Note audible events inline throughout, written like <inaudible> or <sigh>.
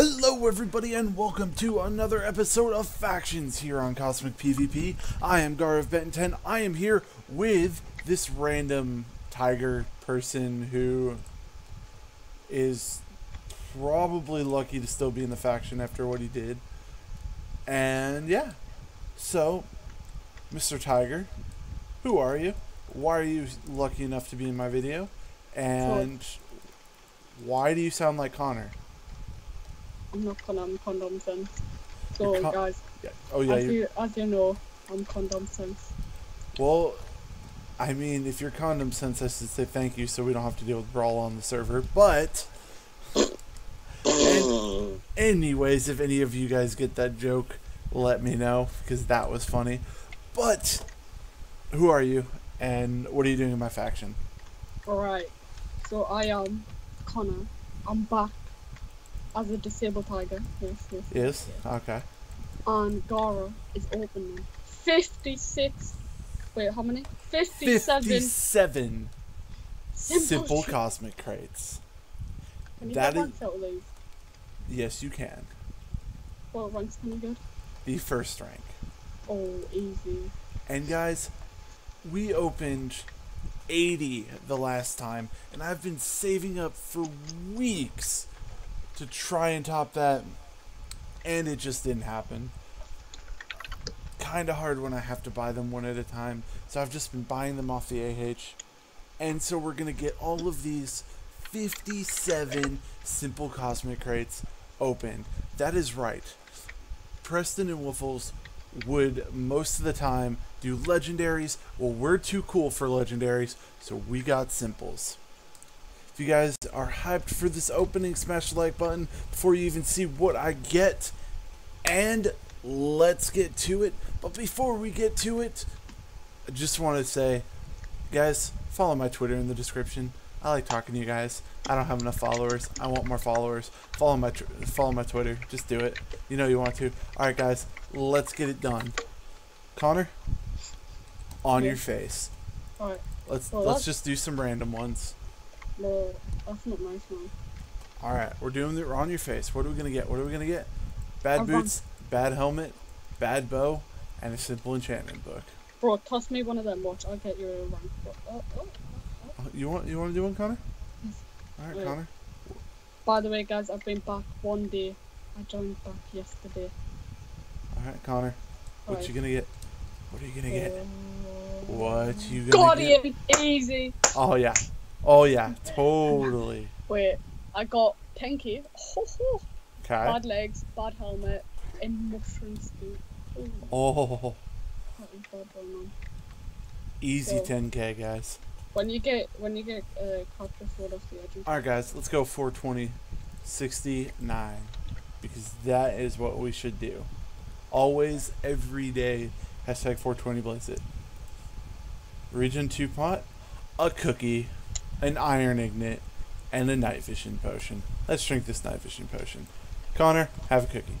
Hello, everybody, and welcome to another episode of Factions here on Cosmic PvP. I am Gaara of Benton 10. I am here with this random tiger person who is probably lucky to still be in the faction after what he did. And yeah, so, Mr. Tiger, who are you? Why are you lucky enough to be in my video? And why do you sound like Connor? I'm not gonna, I'm condom sense. So guys, Yeah. Oh yeah. as, You're, you, as you know, I'm condom sense. well, I mean, if you're condom sense, I should say thank you, so we don't have to deal with brawl on the server. But, an- anyways, if any of you guys get that joke, let me know because that was funny. But, who are you, and what are you doing in my faction? Alright, so I am Connor. I'm back as a disabled tiger. Yes, yes. Is okay. And Gaara is opening 56. Wait, how many? 57. Fifty-seven Simple simple cosmic crates. Can you that get is- out these? Yes, you can. What ranks can you get? The first rank. Oh, easy. And guys, we opened 80 the last time, and I've been saving up for weeks to try and top that, and it just didn't happen. Kind of hard when I have to buy them one at a time, so I've just been buying them off the AH. And so we're going to get all of these 57 simple cosmic crates opened. That is right. Preston and Woofless would most of the time do legendaries. Well, we're too cool for legendaries, so we got simples. If you guys are hyped for this opening, smash the like button before you even see what I get. And let's get to it. But before we get to it, I just want to say, guys, follow my Twitter in the description. I like talking to you guys. I don't have enough followers. I want more followers. Follow my tr- follow my Twitter. Just do it. You know you want to. All right, guys, let's get it done. Connor, on Yeah. your face. Alright, Let's Well, let's just do some random ones. No, that's not nice, man. All right, we're doing the we're on your face. What are we gonna get? What are we gonna get? Bad gone- boots, bad helmet, bad bow, and a simple enchantment book. Bro, toss me one of them, watch, I'll get your rank. Oh, oh, oh. Oh, You want you want to do one, Connor? Yes. All right. Connor. By the way, guys, I've been back one day. I joined back yesterday. All right, Connor. What Right. you gonna get? What are you gonna get? Uh, What you gonna Guardian, easy. Oh yeah, oh yeah, totally. Wait, I got Pinky. Ho, <laughs> ho. Okay. Bad legs, bad helmet, and mushroom stew. Ooh, Oh, that is bad going on. easy So- 10k, guys. When you get when you get uh, sword off the edge. All right, guys, let's go 420, 69, because that is what we should do. Always, every day. Hashtag 420 blaze it. Region 2 pot, a cookie, an iron ignite, and a night vision potion. Let's drink this night vision potion. Connor, have a cookie.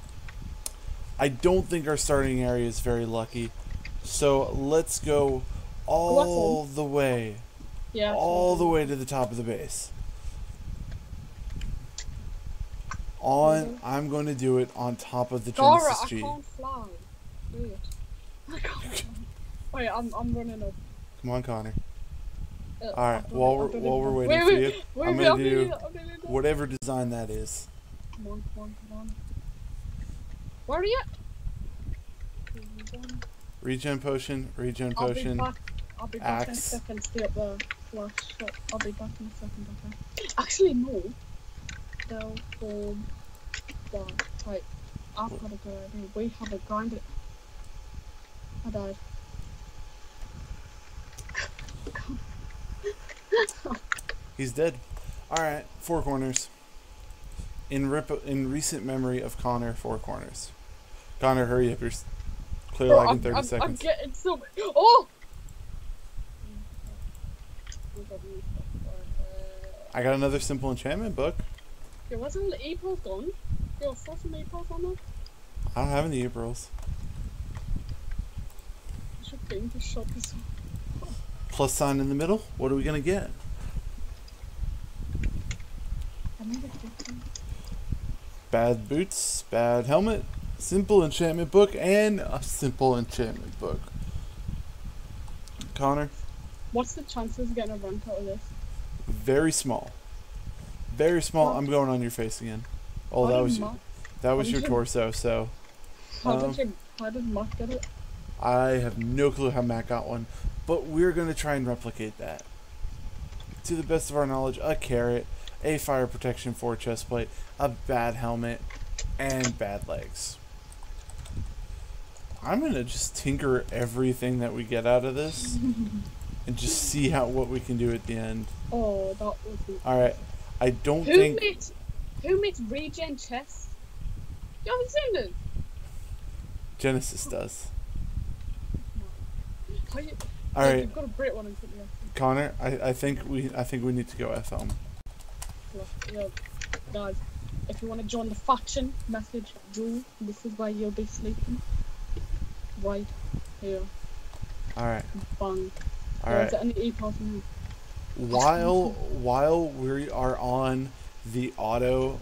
I don't think our starting area is very lucky, so let's go all the way Yeah. all the way to the top of the base. On, Mhm. I'm going to do it on top of the Dora, Genesis I G. can't fly. Wait. I can't <laughs> fly. Wait, I'm I'm running up. Come on, Connor. All right, done while we're while we're waiting wait, for you, wait, I'm gonna I'm do I'm whatever design that is. Come on, come on, come on. Where are you? Regen potion, regen I'll be potion. back. I'll be back in a axe. second. Stay up there. Flash. I'll be back in a second. Okay. Actually, no. Del form. One. Right. I've got a good idea. We have a grinder. I died. He's dead. All right, four corners. In rip in recent memory of Connor, four corners. Connor, hurry up! You're clear like in 30 I'm, I'm seconds. getting so. Oh! I got another simple enchantment book. Yo, wasn't the April done? Yo, throw some April on there. I don't have any Aprils. I should think to shop this. Plus sign in the middle. What are we get? Made a difference. Bad boots, bad helmet, simple enchantment book, and a simple enchantment book. Connor, What's the chances of getting a out of this? very small. Very small. I'm going on your face again. Oh, How that was Mark, that was your torso. So how Um, did you, how did Matt get it? I have no clue how Matt got one, but we're gonna try and replicate that. To the best of our knowledge, a carrot, a fire protection four chest plate, a bad helmet, and bad legs. I'm gonna just tinker everything that we get out of this, <laughs> and just see how what we can do at the end. Oh, that was it. All right, I don't Who think makes who makes regen chests? You haven't seen this? Genesis does. All right, You've got a great one front of you. Connor, I, I think we I think we need to go F home. Look, guys, if you want to join the faction, message Jewel. This is where you'll be sleeping. Right here. All right, Bang. all right. is there any e-pass in while while we are on the auto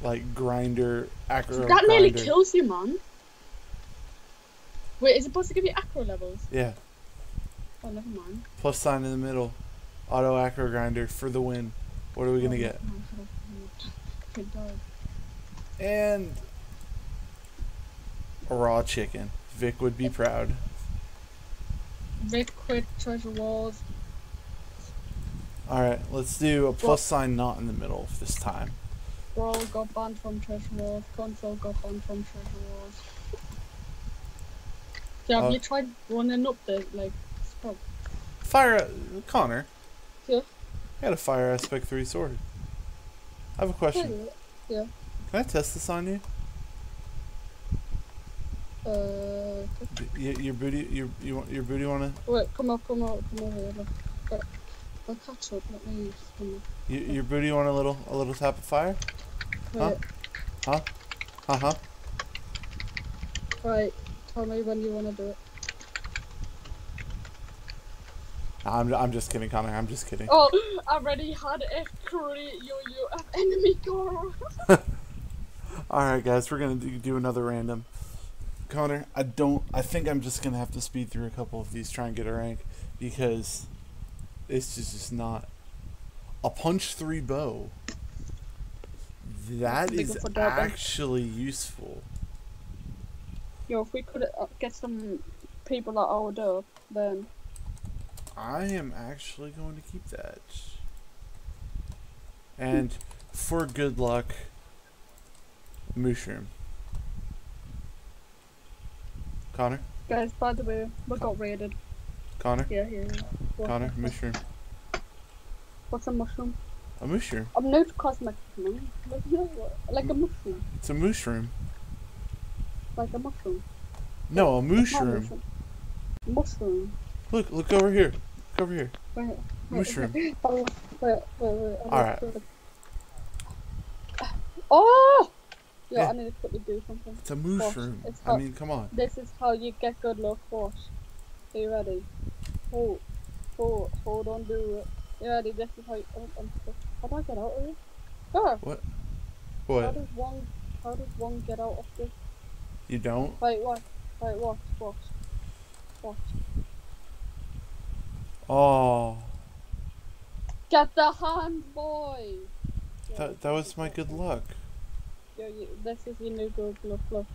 like grinder acro? That nearly kills you, man. Wait, is it supposed to give you acro levels? yeah Oh, never mind. plus sign in the middle auto acro grinder for the win what are we gonna Oh, get never mind, shut up. It died. and a raw chicken vic would be proud Vic quit treasure wars. all right let's do a plus sign not in the middle this time Brawl got banned from treasure wars. Console got banned from treasure wars. Yeah, have Uh, you tried running up the like? Fire connor Yeah. I got a fire aspect 3 sword i have a question Yeah. can i test this on you Uh, Y- your booty your, you want your booty wanna wait, come up, come up, come over here. Look. Look. I'll catch up. Let me. Come Y- your booty want a little a little tap of fire Wait, Huh? Uh-huh. right. Tell me when you want to do it. I'm, I'm just kidding, Connor. I'm just kidding. Oh, I already had a create yo yo of enemy girl. <laughs> Alright, guys, we're going to do, do another random. Connor, I don't. I think I'm just going to have to speed through a couple of these, try and get a rank, because this is just not. A punch three bow. That Big is up for that one. actually useful. Yo, if we could uh, get some people that are up, then I am actually going to keep that. And for good luck, mushroom. Connor, guys. By the way, we got raided. Connor, Yeah, yeah. yeah. Connor, mushroom. What's a mushroom? A mushroom. I'm new to cosmetics, man. Like, a mushroom. It's a mushroom. Like a mushroom. No, a Not mushroom. Mushroom. Look, look over here. Over here. Mushroom. <laughs> Alright. <sighs> Oh! Yeah, Yeah. I need to quickly do something. It's a mushroom. it's I mean, come on. This is how you get good luck. Watch. Are you ready? Hold, hold, hold on, do it. You ready? This is how you. Oh, I'm stuck. How do I get out of here? Go. How What? does one? How does one get out of this? You don't? Wait, watch. Wait, watch, watch, watch. Oh, Get the hand, boy. That that was my good luck. You, this is your new good luck.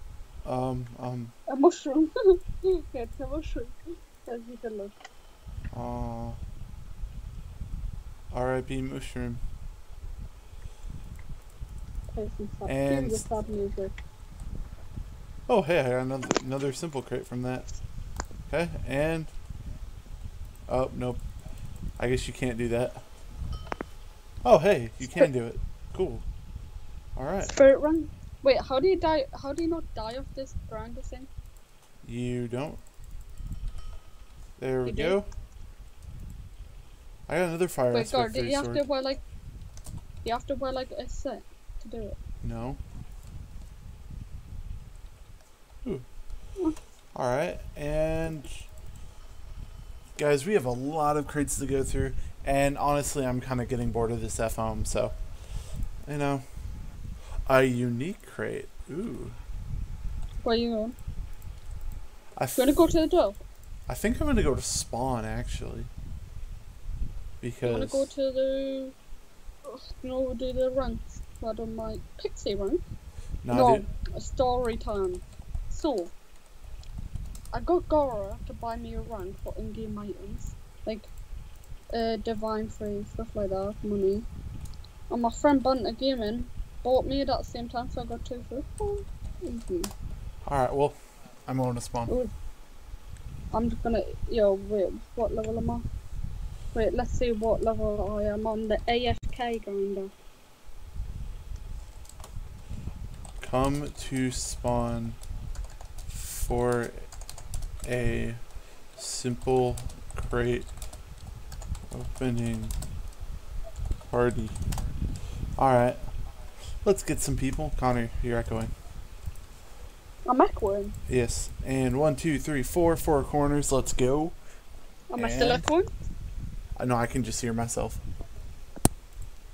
Um, um, a mushroom. <laughs> it's a mushroom. That's your good luck. oh. R.I.P. mushroom. Play some sad. And- Cue the sad music. Oh, hey, I got another another simple crate from that. Okay, and oh nope, I guess you can't do that. Oh, hey, you can do it. Cool. All right, Spirit run. Wait, how do you die? How do you not die of this grinder thing? you don't. There we You do? go. I got another fire Wait, God, did three you have sword. to wear like? You have to wear like a set to do it. No. Ooh. All right, and guys, we have a lot of crates to go through, and honestly, I'm kind of getting bored of this F home. So, you know. A unique crate. Ooh. Where you going? I, You going to go to the door? I think I'm gonna go to spawn actually. Because. I'm going to go to the oh, you know do the ranks? I don't my pixie rank. Nah, no, a story time. So I got Gaara to buy me a rank for in-game items, like uh, divine free stuff like that, money. And my friend Bunter Gaming bought me it at the same time, so I got two for four. Easy. all right. Well, I'm going to spawn. Ooh. I'm just gonna yo wait, what level am I? Wait, let's see what level I am on the AFK grinder. Come to spawn for a simple crate opening party. Alright. Let's get some people. Connor, you're echoing. I'm echoing. Yes. And one, two, three, four, four corners. Let's go. Am I still echoing? Uh, I know I can just hear myself.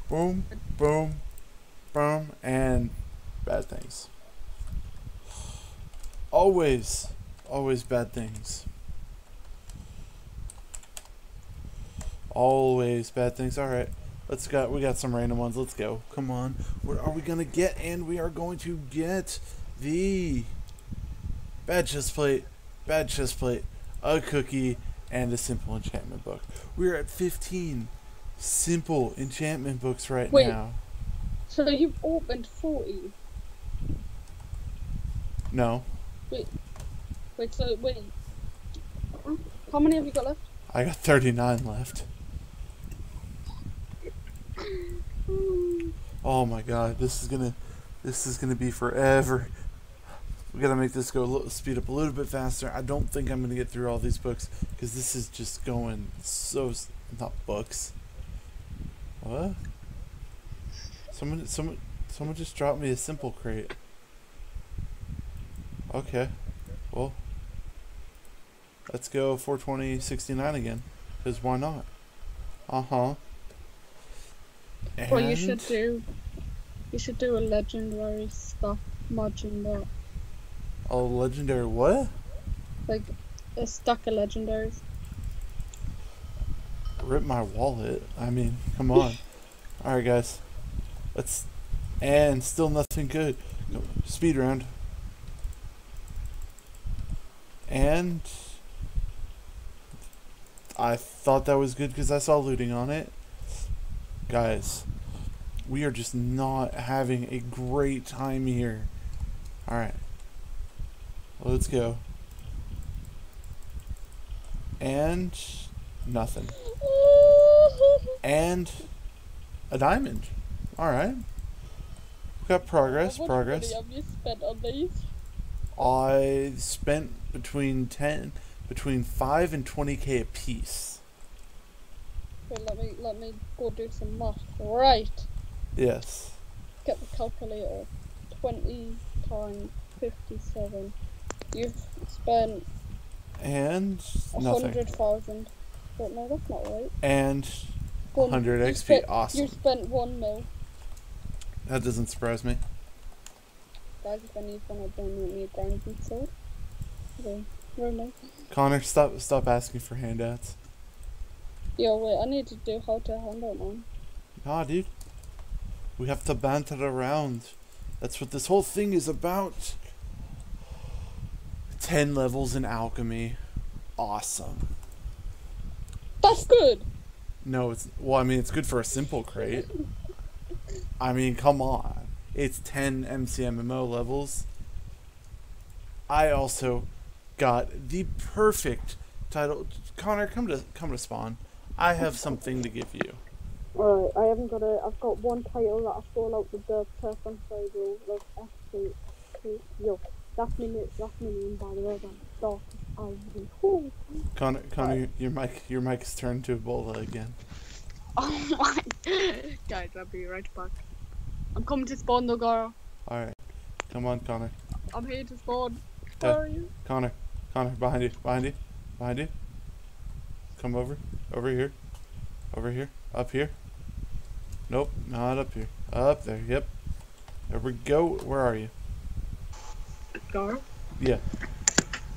Boom, boom, boom, and bad things. Always, always bad things. Always bad things. All right, let's go. We got some random ones. Let's go. Come on. What are we gonna get? And we are going to get the bad chest plate, bad chest plate, a cookie, and a simple enchantment book. We're at 15 simple enchantment books right Wait. now. So you've opened 40. No, Wait, so wait. How many have you got left? I got 39 left. Oh my god, this is gonna, this is gonna be forever. We gotta make this go little, speed up a little bit faster. I don't think I'm gonna get through all these books because this is just going so not books. What? Someone, someone, someone just dropped me a simple crate. Okay, well, let's go 420 69 again. Cause why not? Uh huh. Well, you should do. You should do a legendary stuff merging that. a legendary what? Like, a stack of legendaries. Rip my wallet. I mean, come on. <laughs> All right, guys. Let's. And still nothing good. Go- Speed round. And I thought that was good because I saw looting on it. Guys, we are just not having a great time here. All right. Let's go. And nothing. And a diamond. All right. We got progress, How much progress. have you spent on these? I spent between 10 between 5 and 20k a piece. Wait, let me let me go do some math. Right, Yes. get the calculator. Twenty times fifty-seven. You've spent And a nothing. hundred thousand. But no, that's not right. And One- 100 you XP. spent- Awesome. You spent one mil. That doesn't surprise me. Guys, if any of you wanna donate me a grinding sword, okay, nice. Connor, stop stop asking for handouts. Yo, wait, I need to do how to handle man. Nah, dude. We have to banter around. That's what this whole thing is about. 10 levels in alchemy. Awesome. That's good. No, it's well. I mean, it's good for a simple crate. I mean, come on. It's 10 MCMMO levels. I also got the perfect title. Connor, come to come to spawn. I have something to give you. Alright, I haven't got a. I've got one title that I stole out with the turf and Friday with FC. Yo, that's my new, that's my name by the way. I'm dark as ivory. Ooh. Connor, Connor, your mic, your mic is turned to Ebola again. <laughs> Oh my. Guys, I'll be right back. I'm coming to spawn though, Gaara. All right, come on, Connor. I'm here to spawn. Yeah. Where are you? Connor, Connor, behind you, behind you, behind you. Come over, over here, over here, up here. Nope, not up here. Up there, yep. There we go. Where are you? Gar? Yeah.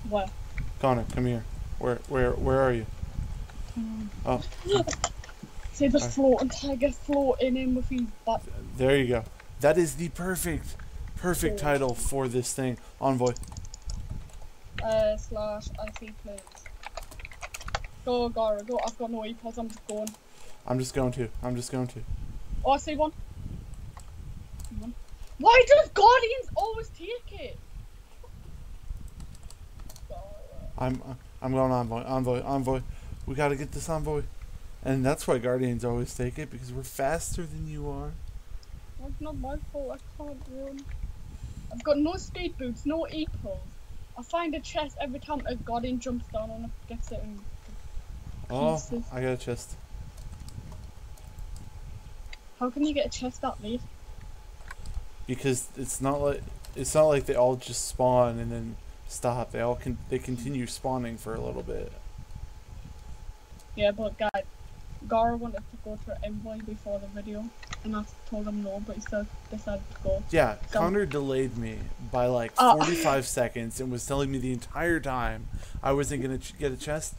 What? Connor, come here. Where where where are you? Hmm. Oh, <gasps> See the floating tiger floating in with his butt. there you go. That is the perfect perfect title for this thing. Envoy. Uh, slash IC planes. Go, Gaara, go. I've got no epods, I'm just going. I'm just going to. I'm just going to. Oh, I see one. See one. Why does Guardians always take it? Gaara. I'm I'm going envoy. Envoy. Envoy. We got to get this envoy. And that's why guardians always take it because we're faster than you are. That's not my fault, I can't run. I've got no speed boots, no epods. I find a chest every time a Guardian jumps down and it, gets it and Oh, Pieces. I got a chest. How can you get a chest that late? because it's not like it's not like they all just spawn and then stop. They all can they continue spawning for a little bit. Yeah, but guys, Gaara wanted to go to Envoy before the video, and I told him no, but he still decided to go. Yeah, So- Connor delayed me by like Oh. 45 seconds and was telling me the entire time I wasn't gonna ch- get a chest.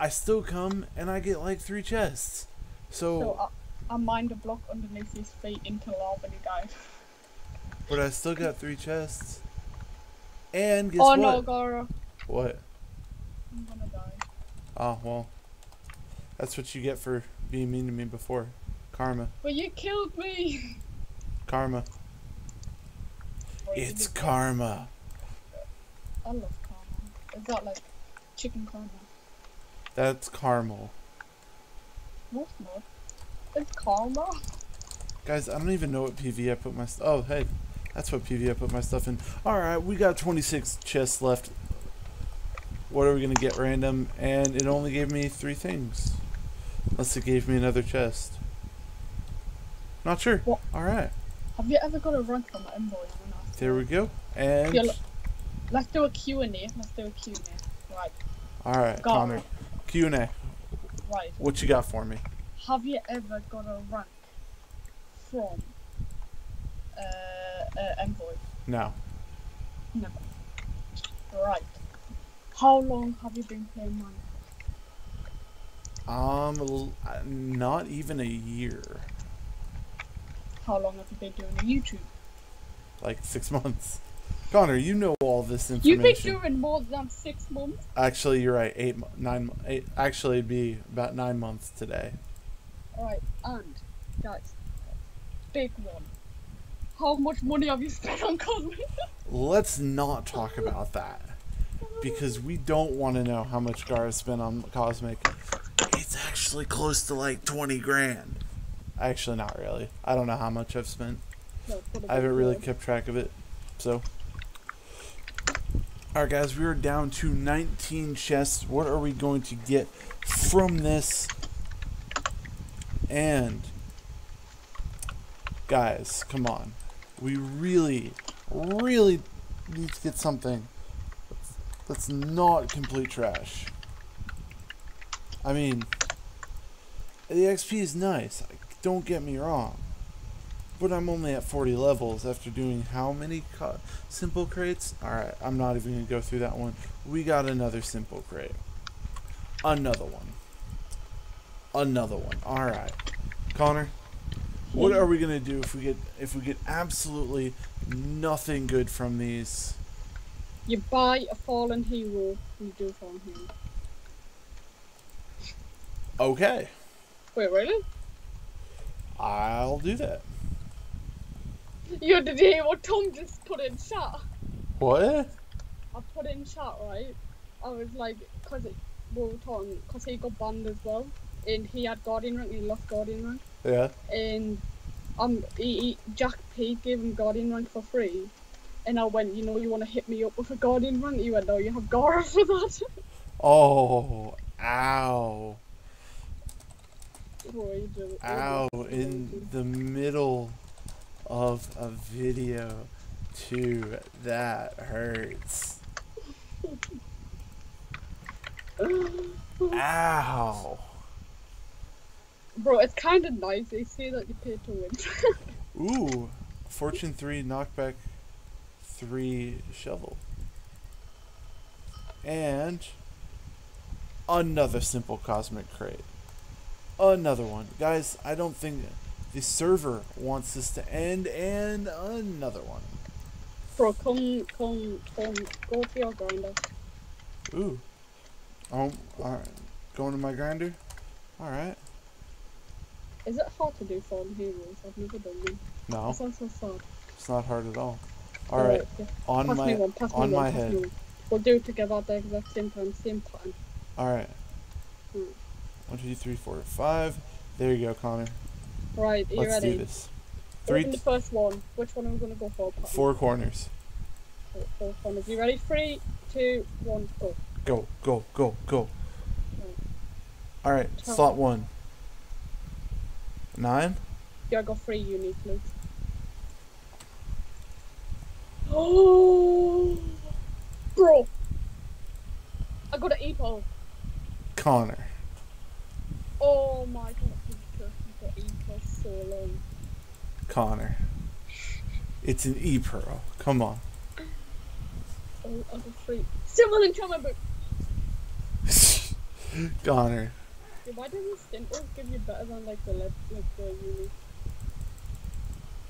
I still come and I get like three chests. So, So uh, I, I mined a block underneath his feet into lava, you guys. <laughs> but I still got three chests. And guess oh what? no, Gaara, What? I'm gonna die. Oh well, that's what you get for being mean to me before. Karma, But you killed me. karma. It's karma. I love karma. Is that like chicken karma? That's caramel. No, it's not. It's karma. Guys, I don't even know what PV I put my Oh, hey. That's what PV I put my stuff in. Alright, we got 26 chests left. What are we going to get random? And it only gave me three things. Unless it gave me another chest. Not sure. Alright. Have you ever got a rank from an envoy? I'm gonna ask There we go. And... Yeah. Let's do a Q&A. Let's do a Q&A. Right, Alright, Connor. Q&A. right. What you got for me? Have you ever got a rank from uh, uh, envoy? No. Never. Right. How long have you been playing Minecraft? Um, uh, not even a year. How long have you been doing YouTube? Like six months. Connor, you know all this information. You've been doing more than six months. Actually, you're right. Eight, nine, eight. Actually, it'd be about nine months today. All right, and guys, big one. How much money have you spent on cosmetics? Let's not talk about that because we don't want to know how much Gar spent on cosmic. It's actually close to like twenty grand. Actually, not really. I don't know how much I've spent. No, put a I haven't really kept track of it. So, all right, guys, we are down to 19 chests. What are we going to get from this? And, guys, come on. We really, really need to get something that's, that's not complete trash. I mean, the XP is nice. Don't get me wrong. But I'm only at 40 levels after doing how many simple crates? Alright, I'm not even going to go through that one. We got another simple crate. Another one. Another one. Alright. Connor, what are we going to do if we get if we get absolutely nothing good from these? You buy a fallen hero. You do fallen hero. Okay. Wait, really? I'll do that. You did you hear what Tom just put in chat? What? I put in chat, right? I was like, cause it, we were talking, cause he got banned as well, and he had Guardian rank, he lost Guardian rank, Yeah. and um, he, he, Jack P gave him Guardian rank for free, and I went, you know, you want to hit me up with a Guardian rank? He went, no, you have Gaara <laughs> for that. Oh, ow. Boy, you do it. Ow, in the middle of a video. Too. That hurts. Ow. Bro, it's kind of nice. They say that you pay to win. <laughs> Ooh, Fortune 3, knockback 3, shovel. And another simple cosmic crate. Another one. Guys, I don't think the server wants this to end, and another one. Bro, come, come, come, go to your grinder. Ooh. Oh, alright. Going to my grinder? Alright. Is it hard to do fallen heroes? I've never done them. No, That sounds so sad. it's not hard at all. Alright, on pass my one, on one, my pass head. one. We'll do it together at the exact same time, same time. Alright. Hmm. One, two, three, four, five. There you go, Connor. Right, are you Let's ready? do this. Three, the first one. Which one are we gonna go for? Four corners. Four, four corners. You ready? Three, two, one, go. Go, go, go, go. Right. Alright, Tell slot one. Nine? Yeah, I got three unique loots. <gasps> Oh, bro! I got an EPO. Connor. Oh my god, I've been searching for EPO so long. Connor. It's an E Pearl. Come on. Oh, I'm got three. Symbol enchantment book. Connor. Yeah, why doesn't symbols give you better than like the left, like the unique?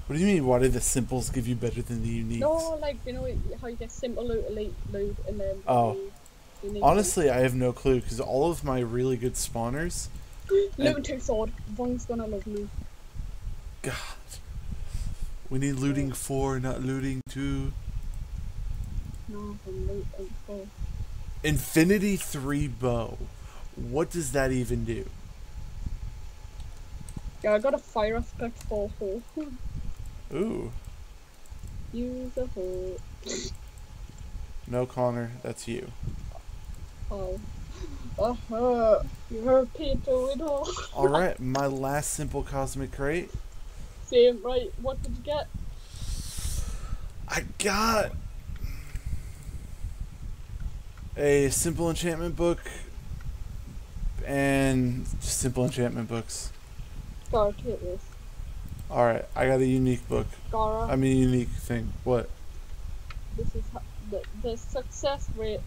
What do you mean? Why do the simples give you better than the uniques? No, like you know how you get simple loot, elite loot, and then Oh. Honestly, I have no clue because all of my really good spawners. Loot. loot two sword. Vong's gonna love me. God. We need looting four, not looting two. No, from loot and four. Infinity 3 bow. What does that even do? Yeah, I got a fire aspect for hoe. <laughs> Ooh. Use a hoe. No, Connor, that's you. Oh. Uh huh. You heard Peter with <laughs> all. Alright, my last simple cosmic crate. Same, right? What did you get? I got a simple enchantment book and just simple enchantment books. Take this. Alright, I got a unique book. Gaara, I mean, unique thing. What? this is how, the, the success rate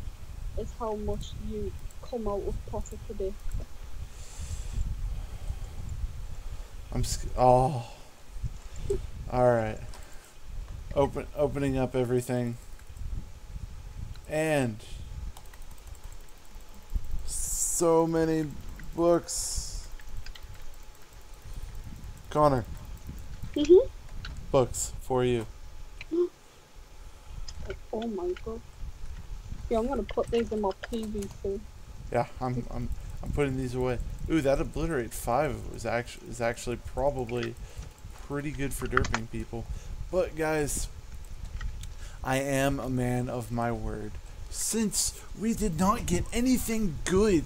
is how much you come out with profit today. I'm sc- oh. All right. Open opening up everything. And so many books. Connor, Mhm. books for you. <gasps> Oh my god. Yeah, I'm gonna put these in my PVC. Yeah, I'm I'm I'm putting these away. Ooh, that obliterate five was actually is actually probably pretty good for derping people. But guys, I am a man of my word. Since we did not get anything good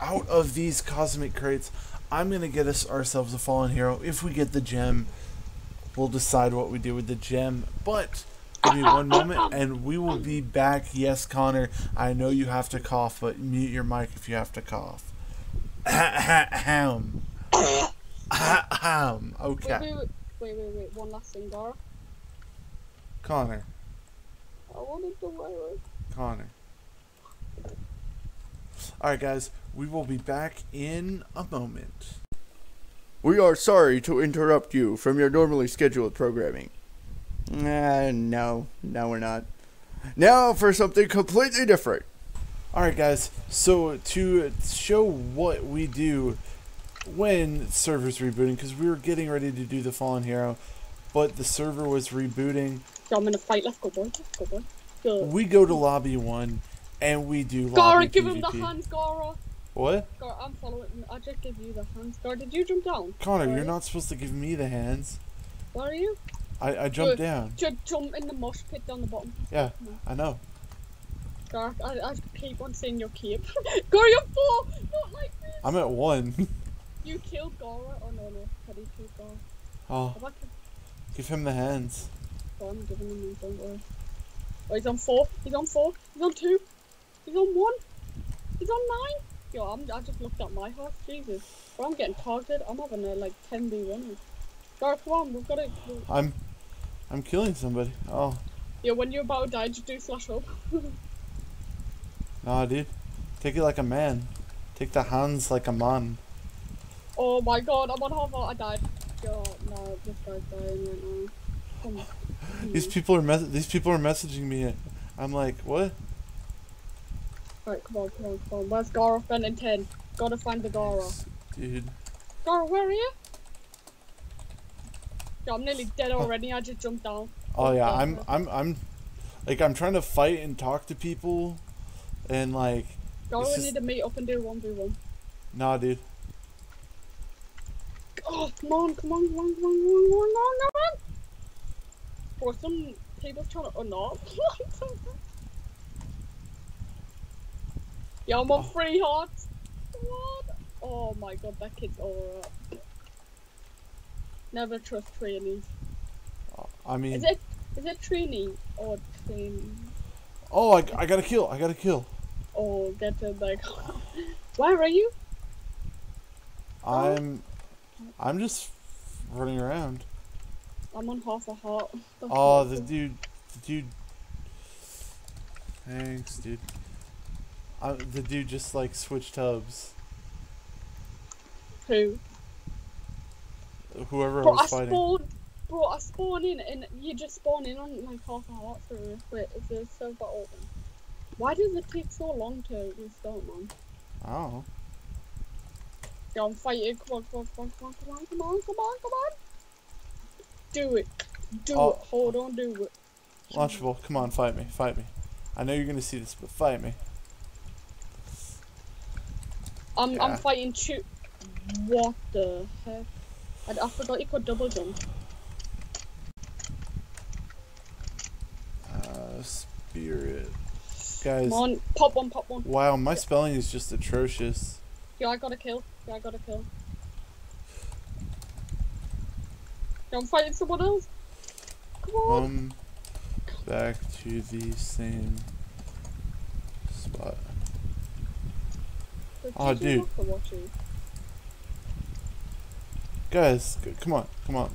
out of these cosmic crates, I'm gonna get us ourselves a fallen hero. If we get the gem, we'll decide what we do with the gem. But give me one moment and we will be back. Yes, Connor, I know you have to cough, but mute your mic if you have to cough. Ahem. Ahem. Okay. wait, wait, wait, wait, wait. One last thing, Gaara. Connor. I wanted to wear it. Connor. Alright, guys, we will be back in a moment. We are sorry to interrupt you from your normally scheduled programming. Uh, no, no, we're not. Now for something completely different. Alright, guys, so to show what we do when servers rebooting, because we were getting ready to do the Fallen Hero, but the server was rebooting, Yeah, I'm in a fight. Let's go, boy. Let's go, boy. Go. we go to lobby one and we do Gaara, give him the hands, Gaara. What? Gaara, I'm following. I just give you the hands. Gaara, did you jump down? Connor, you're not supposed to give me the hands. Where are you? I, I jumped down. Just jump in the mosh pit down the bottom. Yeah, I know. Gaara, I, I keep on saying your cape. <laughs> Gaara, you're four! Not like this! I'm at one. <laughs> You killed Gaara? Oh no, no. Teddy killed Gaara. Oh, give him the hands. Oh, I'm giving him these, don't worry. Oh, he's on four. He's on four. He's on two. He's on one. He's on nine. Yo, I'm, I just looked at my health. Jesus. Bro, I'm getting targeted. I'm having a like 10v1. Gar, come on. We've got to. I'm I'm killing somebody. Oh, Yeah, when you're about to die, just do slash up. nah, dude. Take it like a man. Take the hands like a man. Oh my god, I'm on half heart, I died. Yo, no, this guy's dying right now. <laughs> These people are mess- these people are messaging me. I'm like, what? Alright, come on, come on, come on. Where's Gaara? Ben and 10. Gotta find the Gaara. Dude. Gaara, where are you? I'm nearly dead already. I just jumped down. Oh yeah, oh, I'm I'm I'm like I'm trying to fight and talk to people and like Y'all just... need to meet up and do one v one. Nah dude. Oh come on, come on, come on, come on, come on, come on, come on. For some people trying to or not. yeah, I'm on oh. three hearts. What? Oh my god, that kid's alright. Never trust trainees. I mean Is it is it trainee or train? Oh I, I got a kill. I got a kill. Oh, get to like Where are you? I'm I'm just running around. I'm on half a heart. That's Oh, the dude the dude Thanks, dude. Uh, the dude just like switched hubs. Who? Whoever I Bro, I was fighting. spawn, bro, I spawn in and you just spawn in on like half a heart through. Wait, is the server open? Why does it take so long to restart, man? Oh. Yeah, I'm fighting. Come on, come on, come on, come on, come on, come on, come on, come on. Do it. Do Oh. it. Hold on, do it. Lunchable, come on, fight me, fight me. I know you're gonna see this, but fight me. I'm, Yeah. I'm fighting two. What the heck? I, I forgot you could double jump. Uh, spirit. Guys, Come on, pop one, pop one. wow, my spelling is just atrocious. Yeah, I got a kill. Yeah, I got a kill. Yeah, I'm fighting someone else. Come on. Um, back to the same spot. Oh, dude. Guys, come on, come on.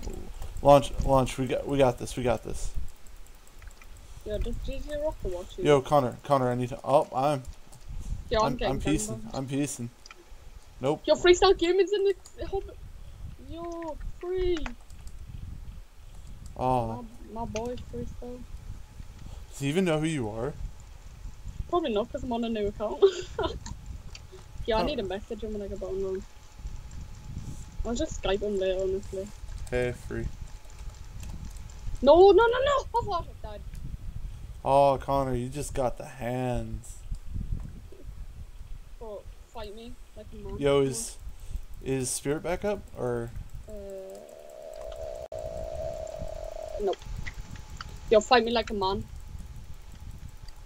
Launch, launch. We got, we got this. We got this. Yeah, does GG Rocker watching? Yo, Connor, Connor, I need to. Oh, I'm, yeah, I'm, I'm, getting I'm piecing. I'm piecing. Nope. Yo, Freestyle Gaming's in the. Yo, free. Oh, My, my boy, Freestyle. does he even know who you are? Probably not, because I'm on a new account. <laughs> yeah, I Oh. need to message him when I get online. I'll just Skype him later, honestly. Hey, free. No, no, no, no! I died. Oh, Connor, you just got the hands. Bro, fight me like a. Yo, is, is spirit back up or? Uh, nope. Yo, fight me like a man.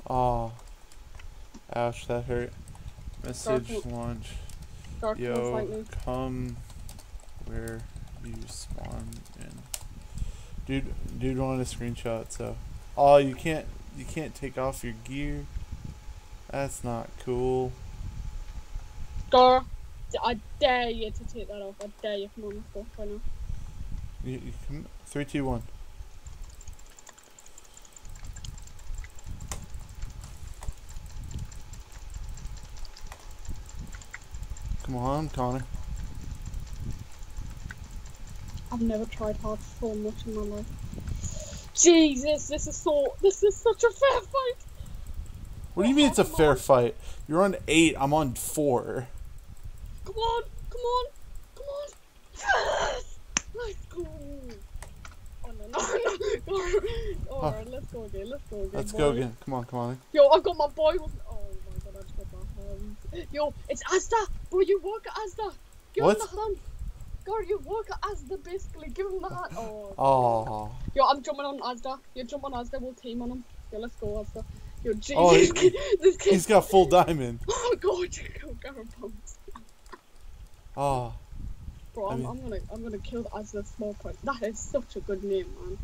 Oh, ouch, that hurt. Message Dark- launch. Dark, Yo, Yo, fight me. come where you spawn in. Dude, dude wanted a screenshot, so. Oh, you can't, you can't take off your gear. That's not cool. Gar, I dare you to take that off. I dare you. Come on, let's go. Right now. You, you come, three, two, one. Come on, Connor. I've never tried hard so much in my life. Jesus, this is so. This is such a fair fight. What do you mean it's a fair fight? You're on eight. I'm on four. Come on, come on, come on. Yes! Let's go. Oh no, no, <laughs> no. Alright, let's go again. Let's go again. Let's go again. Come on, come on. Yo, I've got my boy with. Oh my god, I just got my hands. Yo, it's Asda! Bro, you work at Asda! Give What? him the hand! God, you work at Asda basically. Give him the hand. Oh. Oh, Yo, I'm jumping on Asda. You jump on Asda, we'll team on him. Yo, let's go, Asda. Yo, oh, Jesus. Oh, this kid. This kid. he's got full diamond. <laughs> Oh god, go Garrett pumps. Oh, Bro, I I'm, mean- I'm gonna I'm gonna kill Asda small point. That is such a good name, man.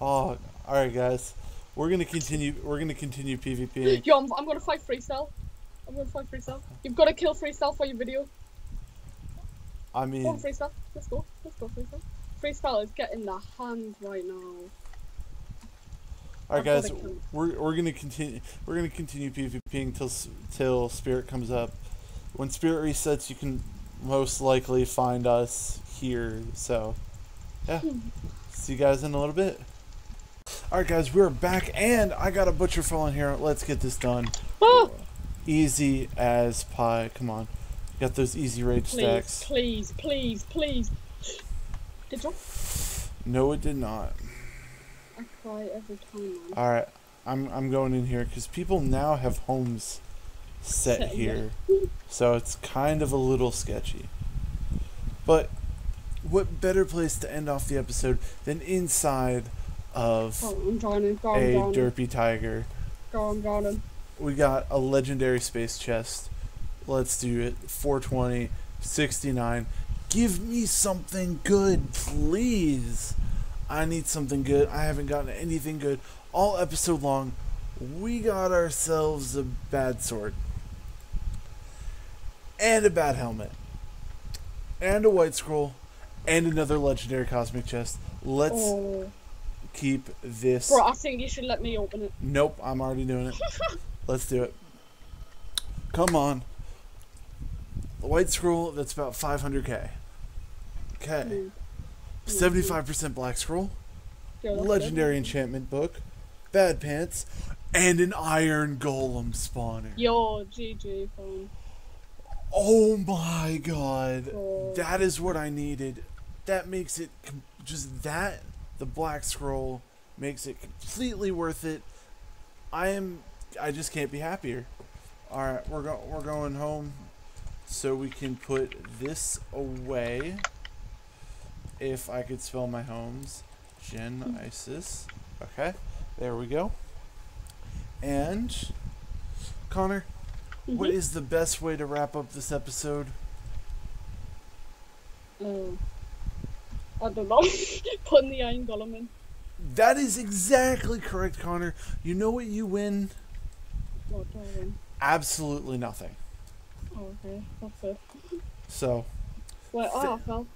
oh. All right, guys. We're gonna continue. We're gonna continue PvP. Yo, I'm, I'm gonna fight freestyle. I'm gonna fight freestyle. You've got to kill freestyle for your video. I on, mean, freestyle. Let's go. Let's go, freestyle. Freestyle is getting the hands right now. All right, guys, we're we're gonna continue. We're gonna continue PvPing till till Spirit comes up. When Spirit resets, you can most likely find us here. So, yeah. See you guys in a little bit. All right, guys, we're back, and I got a butcher fallen hero. Let's get this done. Ah! Easy as pie. Come on, got those easy rage Please, stacks. please, please, please. Did you? No, it did not. I cry every time. All right, I'm I'm going in here because people now have homes set Set here, so it's kind of a little sketchy. But what better place to end off the episode than inside of Oh, I'm drowning. Go, a derpy tiger? Go. We got a legendary space chest. Let's do it. 420, 69. Give me something good, please. I need something good. I haven't gotten anything good all episode long. We got ourselves a bad sword. And a bad helmet. And a white scroll. And another legendary cosmic chest. Let's Oh. keep this. Bro, I think you should let me open it. Nope, I'm already doing it. <laughs> Let's do it. Come on. White scroll, that's about 500k. Okay. Mm. 75% black scroll. Legendary enchantment book. Bad pants. And an iron golem spawner. Yo, GG, fam. Oh my god. Oh. That is what I needed. That makes it com- just that the black scroll makes it completely worth it. I am I just can't be happier. All right, we're go- we're going home so we can put this away. If I could spell my homes, Gen Isis. Okay. There we go. And Conner, what Mhm. is the best way to wrap up this episode? Oh. I don't know. Putting the iron golem in. That is exactly correct, Conner. You know what you win? What, darling? Absolutely nothing. Okay. That's good. So, oh, well,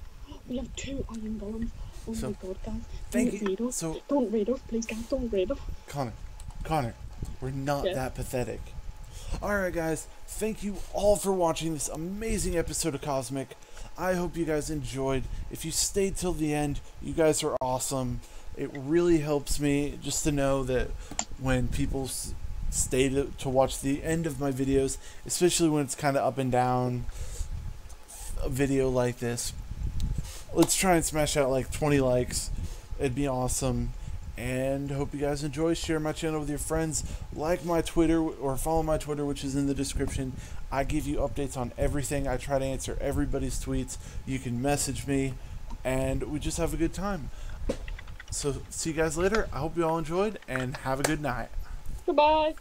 we have two iron golems. Oh So, my god, guys. thank don't you. Read us. So, Don't read us, please, guys. Don't read us. Conner, Conner, we're not Yeah. that pathetic. Alright, guys, thank you all for watching this amazing episode of Cosmic. I hope you guys enjoyed. If you stayed till the end, you guys are awesome. It really helps me just to know that when people stay to, to watch the end of my videos, especially when it's kind of up and down, a video like this, let's try and smash out like 20 likes. It'd be awesome. And hope you guys enjoy. Share my channel with your friends. Like my Twitter or follow my Twitter, which is in the description. I give you updates on everything. I try to answer everybody's tweets. You can message me, and we just have a good time. So, see you guys later. I hope you all enjoyed, and have a good night. Goodbye.